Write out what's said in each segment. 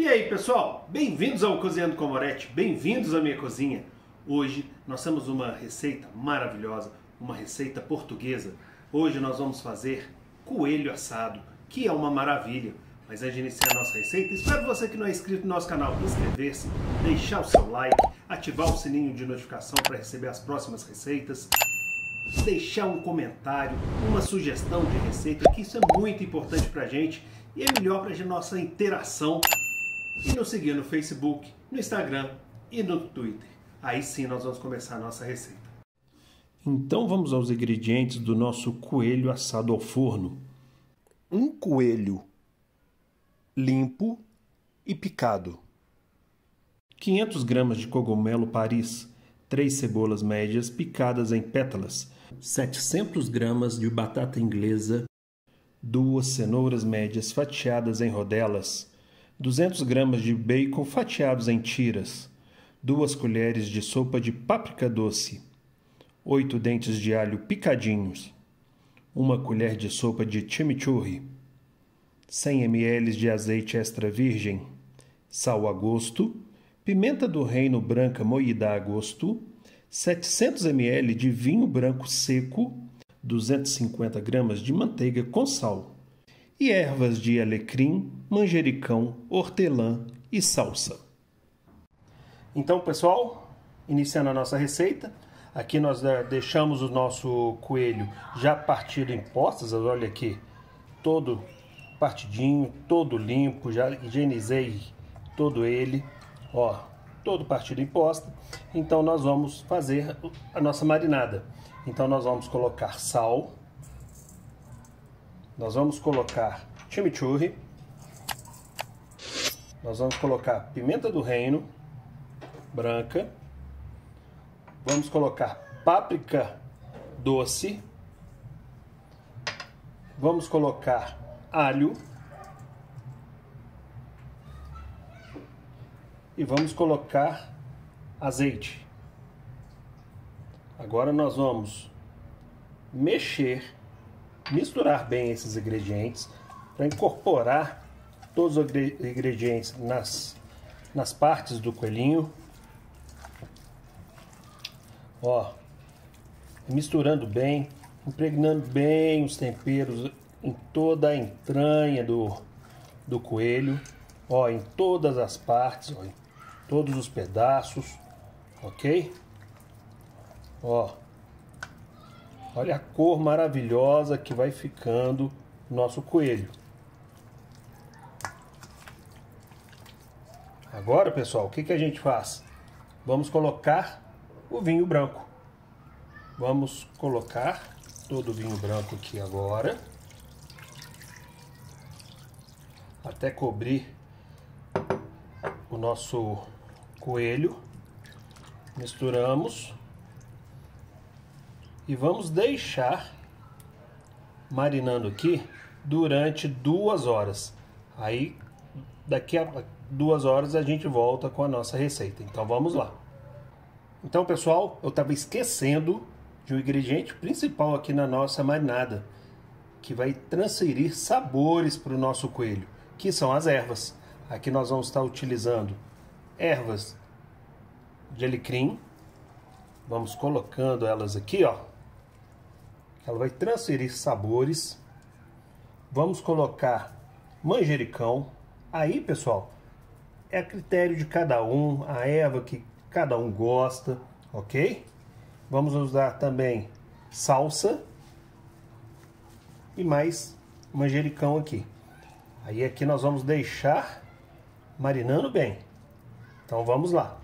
E aí pessoal, bem-vindos ao Cozinhando com Moretti, bem-vindos à minha cozinha. Hoje nós temos uma receita maravilhosa, uma receita portuguesa. Hoje nós vamos fazer coelho assado, que é uma maravilha. Mas antes de iniciar a nossa receita, espero você que não é inscrito no nosso canal inscrever-se, deixar o seu like, ativar o sininho de notificação para receber as próximas receitas, deixar um comentário, uma sugestão de receita, que isso é muito importante para a gente e é melhor para a nossa interação. E nos seguir no Facebook, no Instagram e no Twitter. Aí sim nós vamos começar a nossa receita. Então vamos aos ingredientes do nosso coelho assado ao forno. Um coelho limpo e picado. 500 gramas de cogumelo Paris, 3 cebolas médias picadas em pétalas, 700 gramas de batata inglesa, duas cenouras médias fatiadas em rodelas, 200 gramas de bacon fatiados em tiras, duas colheres de sopa de páprica doce, 8 dentes de alho picadinhos, uma colher de sopa de chimichurri, 100 ml de azeite extra virgem, sal a gosto, pimenta do reino branca moída a gosto, 700 ml de vinho branco seco, 250 gramas de manteiga com sal e ervas de alecrim, manjericão, hortelã e salsa. Então, pessoal, iniciando a nossa receita, aqui nós eh, deixamos o nosso coelho já partido em postas, olha aqui, todo partidinho, todo limpo, já higienizei todo ele, ó, todo partido em posta. Então nós vamos fazer a nossa marinada. Então nós vamos colocar sal, nós vamos colocar chimichurri, nós vamos colocar pimenta do reino branca, vamos colocar páprica doce, vamos colocar alho. E vamos colocar azeite. Agora nós vamos mexer, misturar bem esses ingredientes para incorporar todos os ingredientes nas, nas partes do coelhinho. Ó, misturando bem, impregnando bem os temperos em toda a entranha do, do coelho, ó, em todas as partes, ó, em todos os pedaços, ok? Ó, olha a cor maravilhosa que vai ficando nosso coelho. Agora, pessoal, o que, que a gente faz? Vamos colocar o vinho branco. Vamos colocar todo o vinho branco aqui agora. até cobrir o nosso coelho. Misturamos e vamos deixar marinando aqui durante duas horas. Aí daqui a duas horas a gente volta com a nossa receita. Então vamos lá. Então pessoal, eu estava esquecendo de um ingrediente principal aqui na nossa marinada, que vai transferir sabores para o nosso coelho que são as ervas. Aqui nós vamos estar utilizando ervas de alecrim. Vamos colocando elas aqui, ó. Ela vai transferir sabores. Vamos colocar manjericão. Aí, pessoal, é a critério de cada um, a erva que cada um gosta, ok? Vamos usar também salsa e mais manjericão aqui. Aí aqui nós vamos deixar marinando bem. Então vamos lá.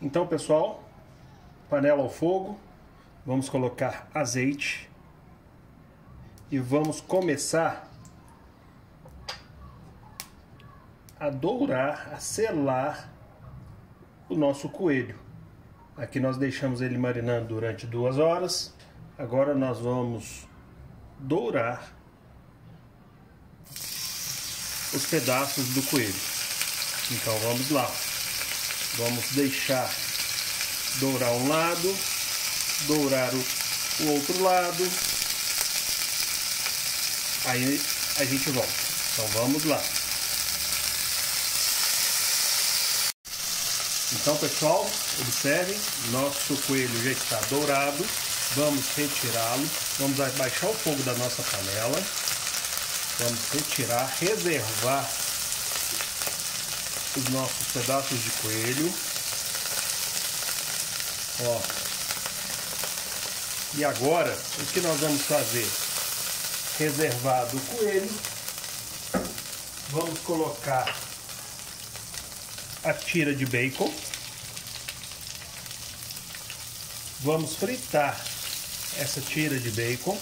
Então pessoal, panela ao fogo, vamos colocar azeite e vamos começar a dourar, a selar o nosso coelho. Aqui nós deixamos ele marinando durante duas horas. Agora nós vamos dourar os pedaços do coelho. Então vamos lá. Vamos deixar dourar um lado, dourar o, o outro lado. Aí a gente volta. Então vamos lá. Então pessoal, observem, nosso coelho já está dourado. Vamos retirá-lo. Vamos abaixar o fogo da nossa panela. Vamos retirar, reservar os nossos pedaços de coelho. Ó. E agora, o que nós vamos fazer? Reservado o coelho, vamos colocar a tira de bacon. Vamos fritar essa tira de bacon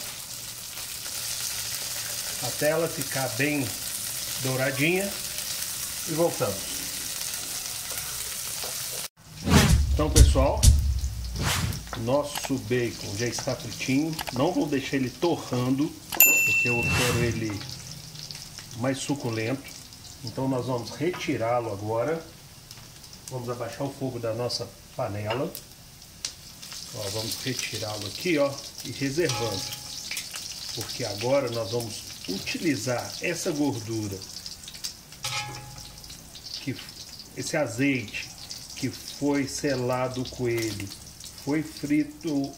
até ela ficar bem douradinha e voltamos. Então, pessoal, nosso bacon já está fritinho. Não vou deixar ele torrando, porque eu quero ele mais suculento. Então, nós vamos retirá-lo agora. Vamos abaixar o fogo da nossa panela. Ó, vamos retirá-lo aqui, ó, e reservando. Porque agora nós vamos utilizar essa gordura, que esse azeite que foi selado o coelho, foi frito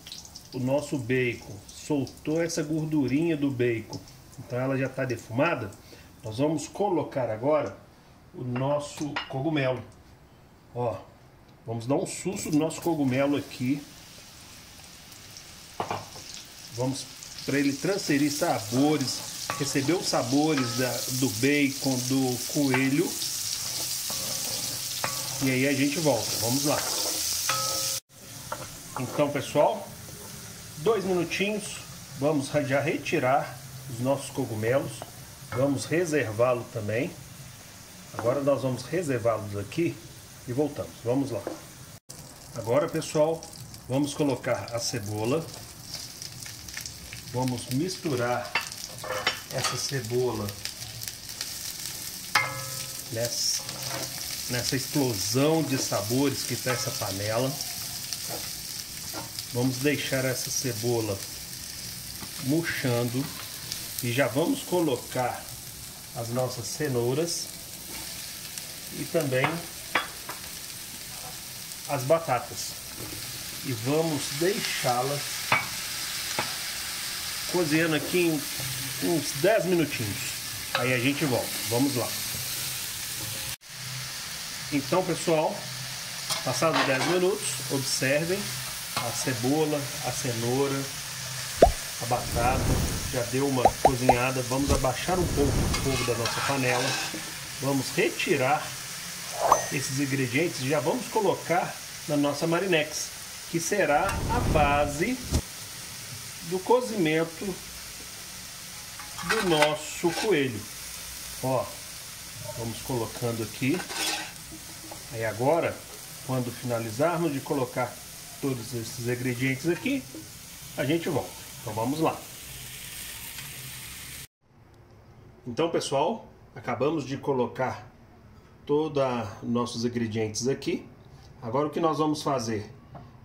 o nosso bacon, soltou essa gordurinha do bacon, então ela já está defumada, nós vamos colocar agora o nosso cogumelo. Ó, vamos dar um susto no nosso cogumelo aqui. Vamos para ele transferir sabores, receber os sabores da, do bacon, do coelho e aí a gente volta. Vamos lá. Então, pessoal, dois minutinhos. Vamos já retirar os nossos cogumelos. Vamos reservá-lo também. Agora nós vamos reservá-los aqui e voltamos. Vamos lá. Agora, pessoal, vamos colocar a cebola. Vamos misturar essa cebola nessa nessa explosão de sabores que está essa panela. Vamos deixar essa cebola murchando e já vamos colocar as nossas cenouras e também as batatas. E vamos deixá-las cozinhando aqui uns 10 minutinhos. Aí a gente volta, vamos lá. Então, pessoal, passados 10 minutos, observem a cebola, a cenoura, a batata, já deu uma cozinhada. Vamos abaixar um pouco o fogo da nossa panela. Vamos retirar esses ingredientes e já vamos colocar na nossa marinex, que será a base do cozimento do nosso coelho. Ó, vamos colocando aqui Aí agora, quando finalizarmos de colocar todos esses ingredientes aqui, a gente volta. Então vamos lá. Então pessoal, acabamos de colocar todos os nossos ingredientes aqui. Agora o que nós vamos fazer?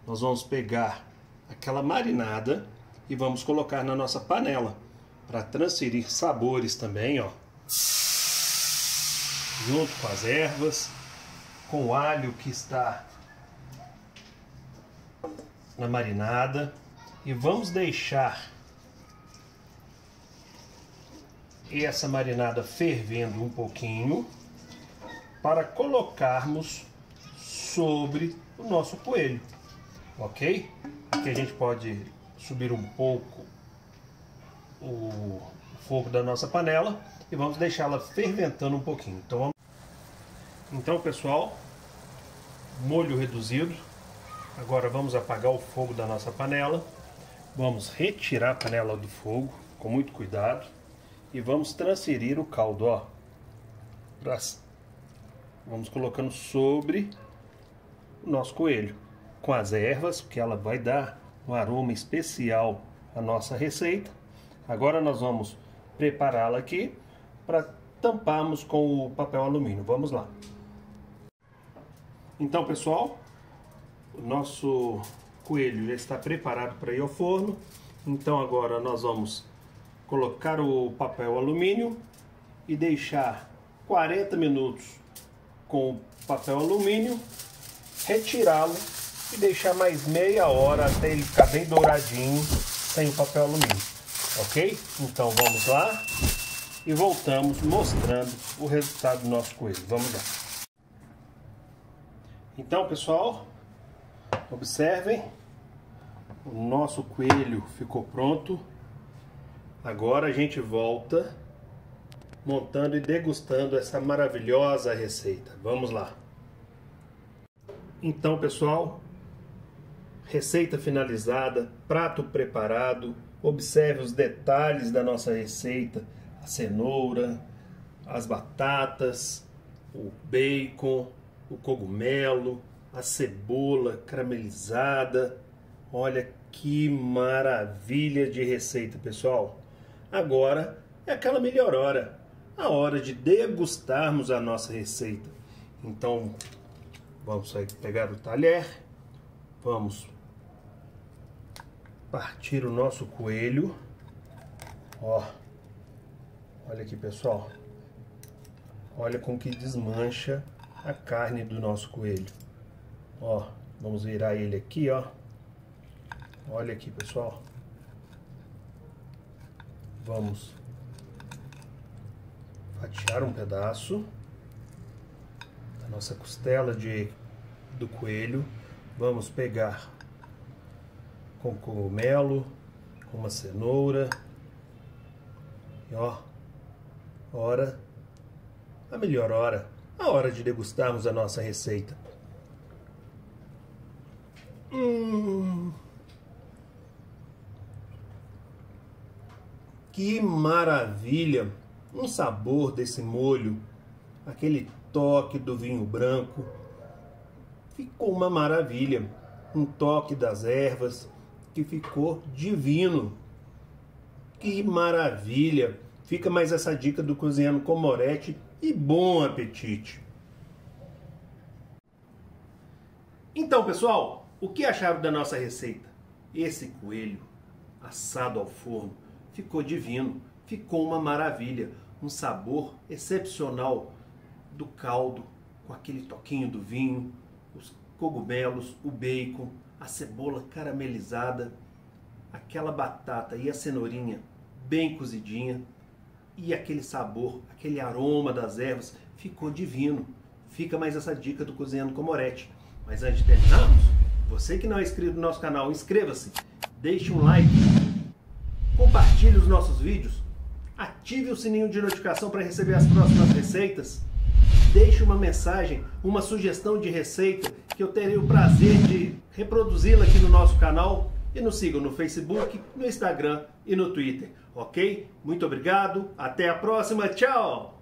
Nós vamos pegar aquela marinada e vamos colocar na nossa panela para transferir sabores também, ó. Junto com as ervas com o alho que está na marinada e vamos deixar essa marinada fervendo um pouquinho para colocarmos sobre o nosso coelho, ok? Aqui a gente pode subir um pouco o fogo da nossa panela e vamos deixá-la ferventando um pouquinho. Então vamos então, pessoal, molho reduzido. Agora vamos apagar o fogo da nossa panela. Vamos retirar a panela do fogo com muito cuidado e vamos transferir o caldo, ó. Vamos colocando sobre o nosso coelho com as ervas, porque ela vai dar um aroma especial à nossa receita. Agora nós vamos prepará-la aqui para tamparmos com o papel alumínio. Vamos lá. Então, pessoal, nosso coelho já está preparado para ir ao forno. Então, agora nós vamos colocar o papel alumínio e deixar 40 minutos com papel alumínio, retirá-lo e deixar mais meia hora até ele ficar bem douradinho sem papel alumínio, ok? Então vamos lá e voltamos mostrando o resultado do nosso coelho. Vamos lá. Então pessoal, observem, o nosso coelho ficou pronto. Agora a gente volta montando e degustando essa maravilhosa receita. Vamos lá. Então, pessoal, receita finalizada, prato preparado. Observe os detalhes da nossa receita: a cenoura, as batatas, o bacon, o cogumelo, a cebola caramelizada. Olha que maravilha de receita, pessoal. Agora é aquela melhor hora a hora de degustarmos a nossa receita. Então, vamos pegar o talher, vamos partir o nosso coelho. Ó, olha aqui pessoal, olha com que desmancha a carne do nosso coelho. Ó, vamos virar ele aqui, ó. Olha aqui pessoal. Vamos fatiar um pedaço da nossa costela de, do coelho. Vamos pegar com cogumelo, com uma cenoura. E ó, hora, a melhor hora, a hora de degustarmos a nossa receita. Hum. Que maravilha! um sabor desse molho, aquele toque do vinho branco. Ficou uma maravilha. Um toque das ervas que ficou divino. Que maravilha! Fica mais essa dica do cozinhando com Moretti e bom apetite! Então, pessoal, o que acharam da nossa receita? Esse coelho assado ao forno ficou divino, ficou uma maravilha um sabor excepcional do caldo, com aquele toquinho do vinho, os cogumelos, o bacon, a cebola caramelizada, aquela batata e a cenourinha bem cozidinha e aquele sabor, aquele aroma das ervas ficou divino. Fica mais essa dica do Cozinhando com Moretti. Mas antes de terminarmos, você que não é inscrito no nosso canal, inscreva-se, deixe um like, compartilhe os nossos vídeos ative o sininho de notificação para receber as próximas receitas. Deixe uma mensagem, uma sugestão de receita que eu terei o prazer de reproduzi-la aqui no nosso canal. E nos sigam no Facebook, no Instagram e no Twitter, ok? Muito obrigado, até a próxima, tchau!